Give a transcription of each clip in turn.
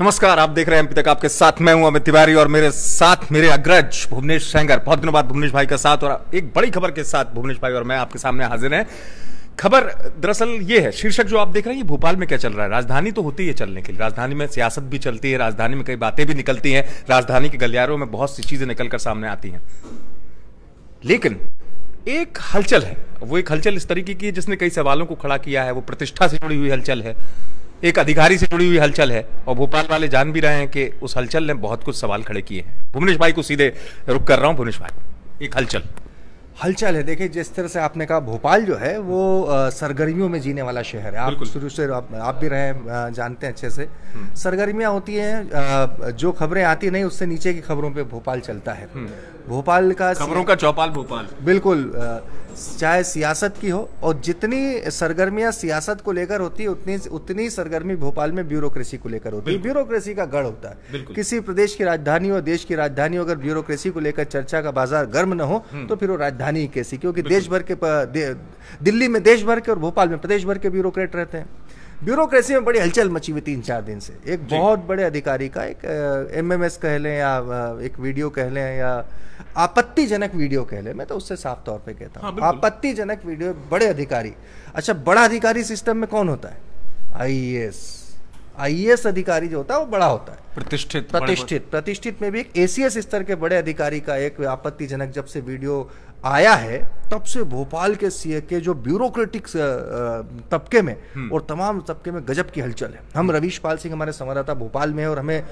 नमस्कार, आप देख रहे हैं तक। आपके साथ मैं हूँ अमित तिवारी और मेरे साथ मेरे अग्रज भुवनेश सेंगर। बहुत दिनों बाद भुवनेश भाई का साथ और एक बड़ी खबर के साथ भुवनेश भाई और मैं आपके सामने हाजिर हैं। खबर दरअसल ये है, शीर्षक जो आप देख रहे हैं, ये भोपाल में क्या चल रहा है? राजधानी तो होती है चलने के लिए। राजधानी में सियासत भी चलती है, राजधानी में कई बातें भी निकलती हैं। राजधानी के गलियारों में बहुत सी चीज़ें निकलकर सामने आती हैं। लेकिन एक हलचल है, वो एक हलचल इस तरीके की है जिसने कई सवालों को खड़ा किया है, वो प्रतिष्ठा से जुड़ी हुई हलचल है। एक अधिकारी से जुड़ी हुई हलचल है और भोपाल वाले जान भी रहे हैं कि उस हलचल ने बहुत कुछ सवाल खड़े किए हैं। भुवनेश भाई को सीधे रुक कर रहा हूँ। भुवनेश भाई एक हलचल। हलचल है। देखिए जिस तरह से आपने कहा भोपाल जो है वो सरगर्मियों में जीने वाला शहर है। आप शुरू से आप, आप भी रहे जानते हैं अच्छे से। हम्म। सरगर्मियाँ होती हैं जो खबरें आती नहीं उससे नीचे की खबरों पे भोपाल चलता है। हम्म। भोपाल का खबरों का चौपाल भोपाल। बिल्कुल चाहे सियासत की हो और जितनी सरगर्मियाँ सियासत को लेकर होती है उतनी उतनी सरगर्मी भोपाल में ब्यूरोक्रेसी को लेकर होती है। ब्यूरोक्रेसी का गढ़ होता है। किसी प्रदेश की राजधानी और देश की राजधानी अगर ब्यूरोक्रेसी को लेकर चर्चा का बाज़ार गर्म न हो हम्म। तो फिर वो राजधानी कैसी? क्योंकि देश भर के दिल्ली में देश भर के और भोपाल में प्रदेश भर के ब्यूरोक्रेट रहते हैं। ब्यूरोक्रेसी में बड़ी हलचल मची हुई तीन चार दिन से। एक बहुत बड़े अधिकारी का एक एमएमएस कह लें या एक वीडियो कह लें या आपत्तिजनक वीडियो कह लें मैं तो उससे साफ़ तौर पे कहता हूँ हाँ, आपत्तिजनक वीडियो बड़े अधिकारी। अच्छा बड़ा अधिकारी सिस्टम में कौन होता है? आईएएस आईएएस अधिकारी जो होता है वो बड़ा होता है। प्रतिष्ठित प्रतिष्ठित। प्रतिष्ठित में भी एक एसीएस स्तर के बड़े अधिकारी का एक आपत्तिजनक जब से वीडियो आया है तब से भोपाल के सीए के जो ब्यूरोक्रेटिक तबके में हम्म। और तमाम तबके में गजब की हलचल है हम रवीश पाल सिंह हमारे संवाददाता भोपाल में और हमें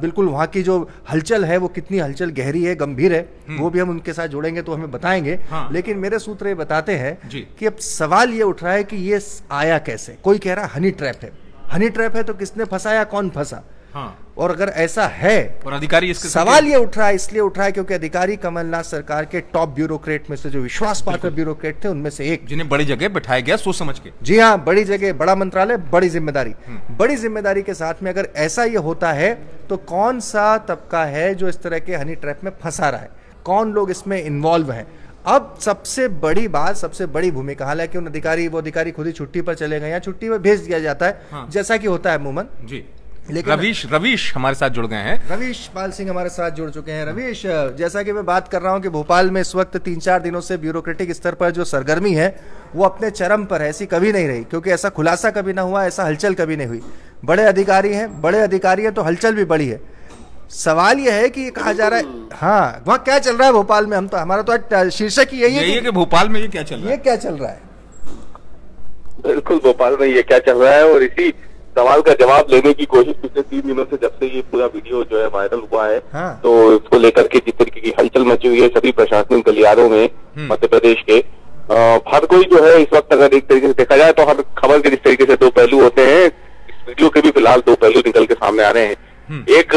बिल्कुल वहाँ की जो हलचल है वो कितनी हलचल गहरी है गंभीर है हम्म। वो भी हम उनके साथ जोड़ेंगे तो हमें बताएँगे हाँ। लेकिन मेरे सूत्र ये बताते हैं कि अब सवाल ये उठ रहा है कि ये आया कैसे कोई कह रहा है हनी ट्रैप है हनी ट्रैप है तो किसने फंसाया कौन फंसा हाँ। और अगर ऐसा है और अधिकारी इसके सवाल ये उठ रहा है इसलिए उठ रहा है क्योंकि अधिकारी कमलनाथ सरकार के टॉप ब्यूरोक्रेट में से जो विश्वास पात्र ब्यूरोक्रेट थे उनमें से एक। जिन्हें बड़ी जगह बैठाया गया सोच समझ के। जी हाँ बड़ी जगह बड़ा मंत्रालय बड़ी ज़िम्मेदारी। हम्म। बड़ी ज़िम्मेदारी के साथ में अगर ऐसा ये होता है तो कौन सा तबका है जो इस तरह के हनी ट्रैप में फंसा रहा है? कौन लोग इसमें इन्वॉल्व हैं? अब सबसे बड़ी बात सबसे बड़ी भूमिका हालाँकि उन अधिकारी वो अधिकारी खुद ही छुट्टी पर चले गए या छुट्टी पर भेज दिया जाता है। हाँ। जैसा कि होता है अमूमन। जी। लेकिन रवीश रवीश हमारे साथ जुड़ गए हैं। रवीश पाल सिंह हमारे साथ जुड़ चुके हैं। रवीश जैसा कि मैं बात कर रहा हूँ कि भोपाल में इस वक्त तीन चार दिनों से ब्यूरोक्रेटिक स्तर पर जो सरगर्मी है वो अपने चरम पर है ऐसी कभी नहीं रही क्योंकि ऐसा खुलासा कभी ना हुआ ऐसा हलचल कभी नहीं हुई। बड़े अधिकारी हैं बड़े अधिकारी हैं तो हलचल भी बड़ी है। सवाल यह है कि कहा जा रहा है हाँ वहाँ क्या चल रहा है भोपाल में? हम तो हमारा तो शीर्षक ही यही है कि भोपाल में ये क्या चल रहा है? ये क्या चल रहा है? बिल्कुल भोपाल में ये क्या चल रहा है और इसी सवाल का जवाब लेने की कोशिश पिछले तीन दिनों से जब से ये पूरा वीडियो जो है वायरल हुआ है हाँ। तो इसको लेकर के जिस तरीके की हलचल मची हुई है सभी प्रशासनिक गलियारों में हम्म। मध्य प्रदेश के हर कोई जो है इस वक्त अगर एक तरीके से देखा जाए तो हर खबर के जिस तरीके से दो पहलू होते हैं इस वीडियो के भी फ़िलहाल दो पहलू निकल के सामने आ रहे हैं हम्म। एक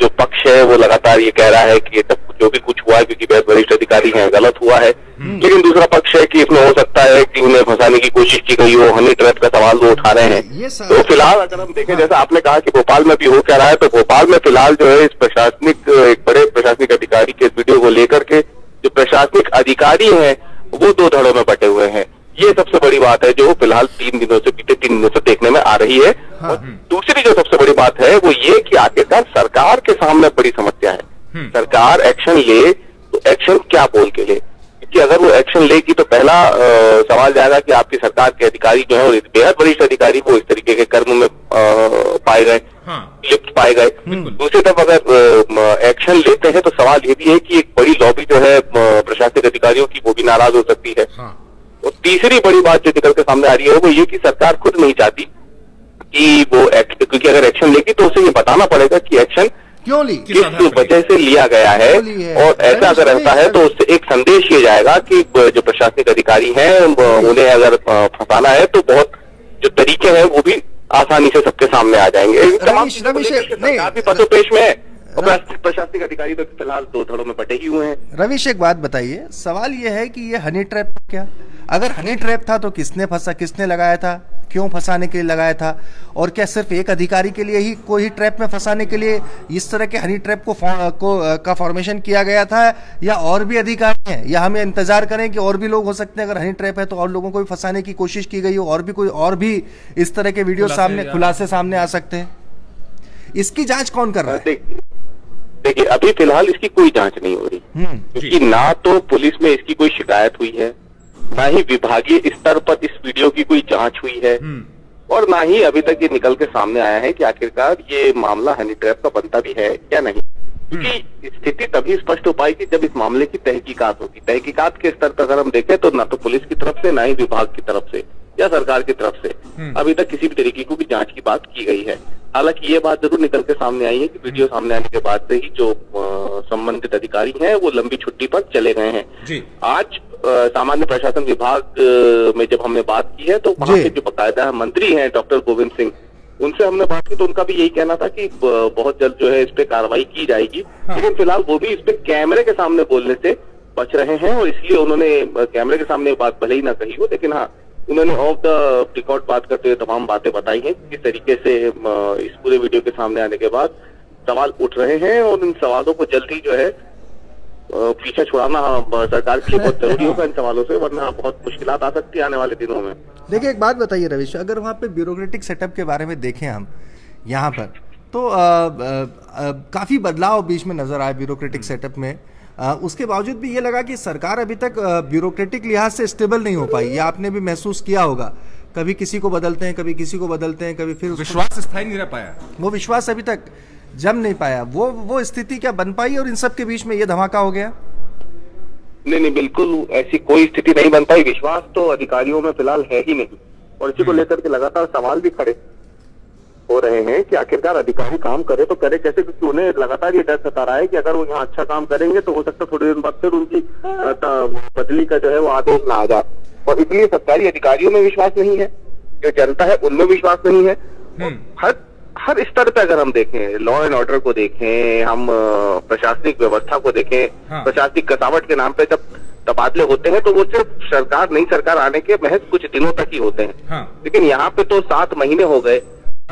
जो पक्ष है वो लगातार ये कह रहा है कि ये जो भी कुछ हुआ है क्योंकि बहुत वरिष्ठ अधिकारी हैं गलत हुआ है। हम्म। लेकिन दूसरा पक्ष है कि इसमें हो सकता है कि उन्हें फंसाने की कोशिश की गई हो हनी ट्रैप का सवाल वो उठा रहे हैं। तो फ़िलहाल अगर हम देखें जैसा आपने कहा कि भोपाल में भी हो क्या रहा है तो भोपाल में फ़िलहाल जो है इस प्रशासनिक एक बड़े प्रशासनिक अधिकारी के वीडियो को लेकर के जो प्रशासनिक अधिकारी है वो दो धड़ों में बटे हुए हैं। ये सबसे बड़ी बात है जो फ़िलहाल तीन दिनों से बीते तीन दिनों से देखने में आ रही है। हाँ, और दूसरी जो सबसे बड़ी बात है वो ये कि आखिरकार सरकार के सामने बड़ी समस्या है। सरकार एक्शन ले तो एक्शन क्या बोल के ले क्योंकि अगर वो एक्शन लेगी तो पहला आ, सवाल जाएगा कि आपकी सरकार के अधिकारी जो है बेहद वरिष्ठ अधिकारी वो इस तरीके के कर्म में पाए गए हाँ। लिप्त पाए गए दूसरी तरफ़ अगर एक्शन लेते हैं तो सवाल ये भी है कि एक बड़ी लॉबी जो है प्रशासनिक अधिकारियों की वो भी नाराज़ हो सकती है हाँ। और तीसरी बड़ी बात जो निकल के सामने आ रही है वो ये कि सरकार खुद नहीं चाहती कि वो क्योंकि अगर एक्शन लेगी तो उसे ये बताना पड़ेगा कि एक्शन क्यों ली? किस वजह से लिया गया है। और ऐसा अगर रहता है तो उससे एक संदेश ये जाएगा कि जो प्रशासनिक अधिकारी हैं उन्हें अगर फंसाना है तो बहुत जो तरीके हैं वो भी आसानी से सबके सामने आ जाएँगे। काफ़ी पदोपेश में प्रशासनिक अधिकारी तो फ़िलहाल दो धड़ों में बटे ही हुए हैं। रविश एक बात बताइए। सवाल ये है कि ये हनी ट्रैप क्या? अगर हनी ट्रैप था तो किसने फंसा किसने लगाया था? क्यों फंसाने के लिए लगाया था? और क्या सिर्फ़ एक अधिकारी के लिए ही कोई ही ट्रैप में फंसाने के लिए इस तरह के हनी ट्रैप को, को का फॉर्मेशन किया गया था? या और भी अधिकारी हैं? या हमें इंतज़ार करें कि और भी लोग हो सकते हैं? अगर हनी ट्रैप है तो और लोगों को भी फंसाने की कोशिश की गई हो और भी कोई और भी इस तरह के वीडियो सामने खुलासे सामने आ सकते हैं? इसकी जाँच कौन कर रहा है? देखिए अभी फ़िलहाल इसकी कोई जाँच नहीं हो रही। हम्म। क्योंकि ना तो पुलिस में इसकी कोई शिकायत हुई है ना ही विभागीय स्तर पर इस वीडियो की कोई जाँच हुई है हम्म। और ना ही अभी तक ये निकल के सामने आया है कि आखिरकार ये मामला हनी ट्रैप का बनता भी है या नहीं क्योंकि हम्म। स्थिति तभी स्पष्ट हो पाएगी जब इस मामले की तहकीकात होगी तहकीकात के स्तर पर अगर हम देखें तो ना तो पुलिस की तरफ़ से ना ही विभाग की तरफ़ से या सरकार की तरफ़ से हम्म। अभी तक किसी भी तरीके की भी जाँच की बात की गई है हालाँकि ये बात ज़रूर निकल के सामने आई है कि वीडियो सामने आने के बाद से ही जो संबंधित अधिकारी हैं वो लंबी छुट्टी पर चले गए हैं आज सामान्य प्रशासन विभाग में जब हमने बात की है तो वहाँ के जो बाकायदा मंत्री हैं डॉक्टर गोविंद सिंह उनसे हमने बात की तो उनका भी यही कहना था कि बहुत जल्द जो है इस पे कार्रवाई की जाएगी हाँ। लेकिन फ़िलहाल वो भी इस पे कैमरे के सामने बोलने से बच रहे हैं और इसलिए उन्होंने कैमरे के सामने बात भले ही ना कही हो लेकिन हाँ उन्होंने ऑफ़ द रिकॉर्ड बात करते हुए तमाम बातें बताई हैं किस तरीके से इस पूरे वीडियो के सामने आने के बाद सवाल उठ रहे हैं और इन सवालों को जल्द ही जो है पीछे छुड़ाना सरकार के लिए बहुत ज़रूरी होगा इन सवालों से वरना बहुत मुश्किल आ सकती है आने वाले दिनों में। देखिए एक बात बताइए रविश अगर वहाँ पे ब्यूरोक्रेटिक सेटअप के बारे में देखें हम यहाँ पर तो काफ़ी बदलाव बीच में नज़र आए ब्यूरोक्रेटिक सेटअप में। आ, उसके बावजूद भी ये लगा कि सरकार अभी तक ब्यूरोक्रेटिक लिहाज से स्टेबल नहीं हो पाई ये आपने भी महसूस किया होगा। कभी किसी को बदलते हैं कभी किसी को बदलते हैं कभी फिर विश्वास स्थायी नहीं रह पाया। वो विश्वास अभी तक जम नहीं पाया। वो वो स्थिति क्या बन पाई और इन सब के बीच में ये धमाका हो गया? नहीं नहीं बिल्कुल ऐसी कोई स्थिति नहीं बन पाई। विश्वास तो अधिकारियों में फ़िलहाल है ही नहीं। और इसी को हम्म। लेकर के लगातार सवाल भी खड़े हो रहे हैं कि आखिरकार अधिकारी काम करे तो करे कैसे? क्योंकि उन्हें लगातार ये डर सता रहा है कि अगर वो यहाँ अच्छा काम करेंगे तो हो सकता है थोड़ी देर बाद फिर उनकी बदली का जो है वो आदेश ना आ जाए। और इसलिए सरकारी अधिकारियों में विश्वास नहीं है। जो जनता है उनमें विश्वास नहीं है। हम्म। हर हर स्तर पे अगर हम देखें लॉ एंड ऑर्डर को देखें हम प्रशासनिक व्यवस्था को देखें हाँ। प्रशासनिक कसावट के नाम पे जब तबादले होते हैं तो वो सिर्फ़ सरकार नई सरकार आने के महज कुछ दिनों तक ही होते हैं हाँ। लेकिन यहाँ पे तो सात महीने हो गए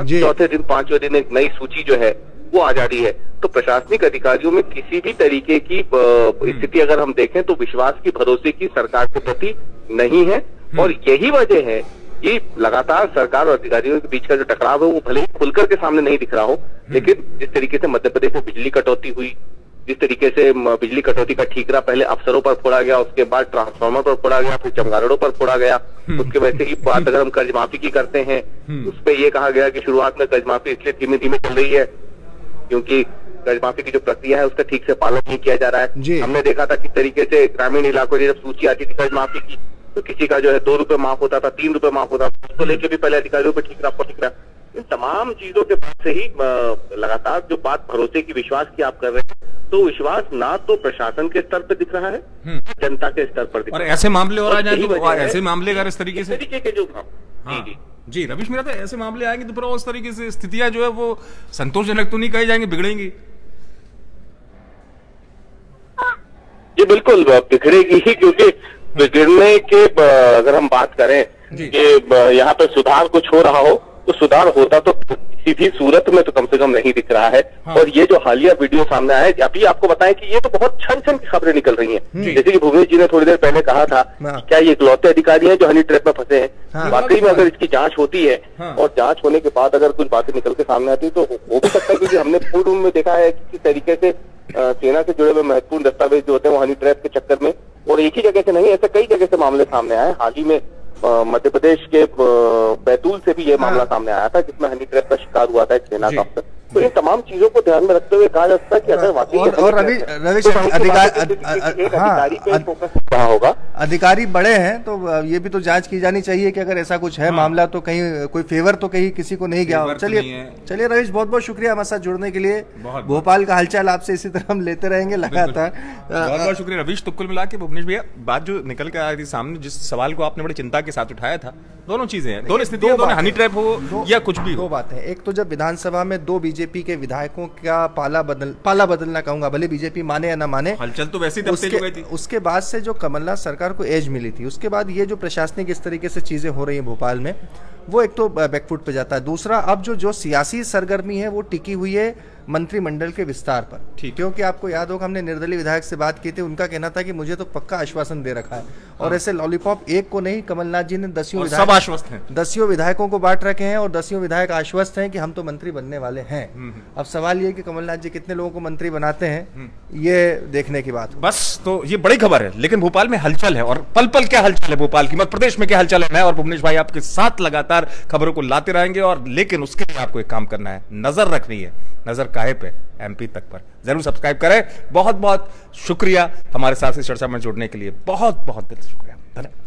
चौथे दिन पाँचवें दिन एक नई सूची जो है वो आ जा रही है तो प्रशासनिक अधिकारियों में किसी भी तरीके की हम्म। स्थिति अगर हम देखें तो विश्वास की भरोसे की सरकार के प्रति नहीं है हम्म। और यही वजह है कि लगातार सरकार और अधिकारियों के बीच का जो टकराव है वो भले ही खुलकर के सामने नहीं दिख रहा हो हम्म। लेकिन जिस तरीके से मध्य प्रदेश में बिजली कटौती हुई जिस तरीके से बिजली कटौती का ठीकरा पहले अफसरों पर फोड़ा गया उसके बाद ट्रांसफार्मर पर फोड़ा गया फिर चमगादड़ों पर फोड़ा गया हम्म। उसके वैसे ही बात अगर हम कर्ज माफ़ी की करते हैं हम्म। उस पर यह कहा गया कि शुरुआत में कर्ज माफ़ी इसलिए धीमे धीमे चल रही है क्योंकि कर्ज माफ़ी की जो प्रक्रिया है उसका ठीक से पालन नहीं किया जा रहा है हमने देखा था किस तरीके से ग्रामीण इलाकों की जब सूची आती थी कर्ज माफ़ी की तो किसी का जो है दो रुपए माफ़ होता था तीन रुपए माफ़ होता था उसको लेके भी पहले अधिकारियों पर ठीक रहा ठीक रहा। इन तमाम चीज़ों के बाद से ही लगातार जो बात भरोसे की विश्वास की आप कर रहे हैं तो विश्वास ना तो प्रशासन के स्तर पर दिख रहा है हम्म। जनता के स्तर पर दिख और ऐसे मामले और आ जाएँगे तो ऐसे मामले अगर इस तरीके से तरीके के जो हाँ, जी। जी रविश मेरा तो ऐसे मामले आएँगे तो फिर उस तरीके से स्थितियाँ जो है वो संतोषजनक तो नहीं कही जाएँगे बिगड़ेंगी। जी बिल्कुल बिगड़ेगी ही क्योंकि बिगड़ने के अगर हम बात करें कि यहाँ पे सुधार कुछ हो रहा हो तो सुधार होता तो किसी भी सूरत में तो कम से कम नहीं दिख रहा है हाँ। और ये जो हालिया वीडियो सामने आया है अभी आपको बताएँ कि ये तो बहुत छन छन की खबरें निकल रही हैं जैसे कि भूपेश जी ने थोड़ी देर पहले कहा था हाँ। क्या ये इकलौते अधिकारी हैं जो हनी ट्रैप में फंसे हैं हाँ। वाकई में अगर इसकी जाँच होती है हाँ। और जाँच होने के बाद अगर कुछ बातें निकल के सामने आती है तो हो भी सकता है क्योंकि हमने पूर्व में देखा है किस तरीके से सेना से जुड़े हुए महत्वपूर्ण दस्तावेज़ जो होते हैं वो हनी ट्रैप के चक्कर में और एक ही जगह से नहीं ऐसे कई जगह से मामले सामने आए हाल ही में मध्य प्रदेश के बैतूल से भी ये हाँ। मामला सामने आया था जिसमें हनी ट्रैप का शिकार हुआ था एक सेना का अफसर तो इन तमाम चीज़ों को ध्यान में रखते हुए कहा जा सकता है कि अगर हाँ। वाकई और रवि रवि तो अधिकारी हाँ होगा अधिकारी बड़े हैं तो ये भी तो जाँच की जानी चाहिए कि अगर ऐसा कुछ है हाँ। मामला तो कहीं कोई फेवर तो कहीं किसी को नहीं गया चलिए चलिए रवीश बहुत बहुत शुक्रिया हमारे साथ जुड़ने के लिए। भोपाल का हालचाल आपसे इसी तरह हम लेते रहेंगे लगातार। बहुत बहुत शुक्रिया रवीश तो कुल मिला के भुवनेश भैया बात जो निकल के आई थी सामने जिस सवाल को आपने बड़ी चिंता के साथ उठाया था दोनों चीज़ें हैं। दोनों स्थितियाँ दोनों हनी ट्रैप हो या कुछ भी दो बात है। एक तो जब विधानसभा में दो बीजेपी के विधायकों का पाला बदल पाला बदलना कहूँगा भले बीजेपी माने या ना माने हलचल तो वैसे उसके बाद से जो कमलनाथ सरकार को एज मिली थी। उसके बाद ये जो प्रशासनिक इस तरीके से चीज़ें हो रही हैं भोपाल में, वो एक तो बैकफुट पे जाता है। दूसरा, अब जो जो सियासी सरगर्मी है, वो टिकी हुई है मंत्रिमंडल के विस्तार पर। क्योंकि आपको याद होगा हमने निर्दलीय विधायक से बात की थी उनका कहना था कि मुझे तो पक्का आश्वासन दे रखा है। और हाँ। ऐसे लॉलीपॉप एक को नहीं कमलनाथ जी ने दसियों सब आश्वस्त हैं। दसियों विधायकों को बांट रखे हैं और दसियों विधायक आश्वस्त हैं कि हम तो मंत्री बनने वाले हैं। हम्म, हम्म। अब सवाल ये कि कमलनाथ जी कितने लोगों को मंत्री बनाते हैं हम्म। ये देखने की बात बस तो ये बड़ी खबर है लेकिन भोपाल में हलचल है और पल पल क्या हलचल है भोपाल की? मध्य प्रदेश में क्या हलचल है? मैं और भुवनेश भाई आपके साथ लगातार खबरों को लाते रहेंगे और लेकिन उसके लिए आपको एक काम करना है नज़र रखनी है। नज़र काहे पे एमपी तक पर। ज़रूर सब्सक्राइब करें। बहुत बहुत शुक्रिया हमारे साथ इस चर्चा में जुड़ने के लिए। बहुत बहुत दिल से शुक्रिया। धन्यवाद।